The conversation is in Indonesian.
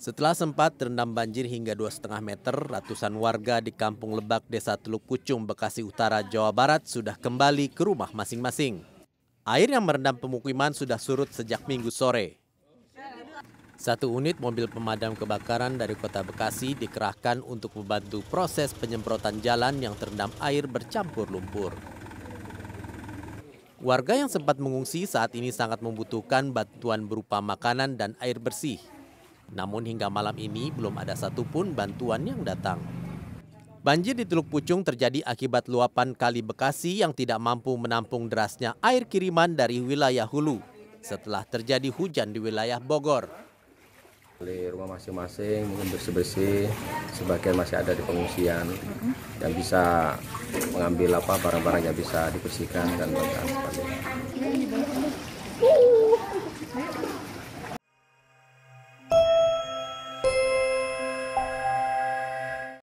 Setelah sempat terendam banjir hingga 2,5 meter, ratusan warga di Kampung Lebak, Desa Teluk Pucung, Bekasi Utara, Jawa Barat sudah kembali ke rumah masing-masing. Air yang merendam pemukiman sudah surut sejak minggu sore. Satu unit mobil pemadam kebakaran dari kota Bekasi dikerahkan untuk membantu proses penyemprotan jalan yang terendam air bercampur lumpur. Warga yang sempat mengungsi saat ini sangat membutuhkan bantuan berupa makanan dan air bersih. Namun hingga malam ini belum ada satupun bantuan yang datang. Banjir di Teluk Pucung terjadi akibat luapan Kali Bekasi yang tidak mampu menampung derasnya air kiriman dari wilayah hulu setelah terjadi hujan di wilayah Bogor. Di rumah masing-masing mungkin bersih-bersih, sebagian masih ada di pengungsian yang bisa mengambil apa barang-barang yang bisa dibersihkan dan sebagainya.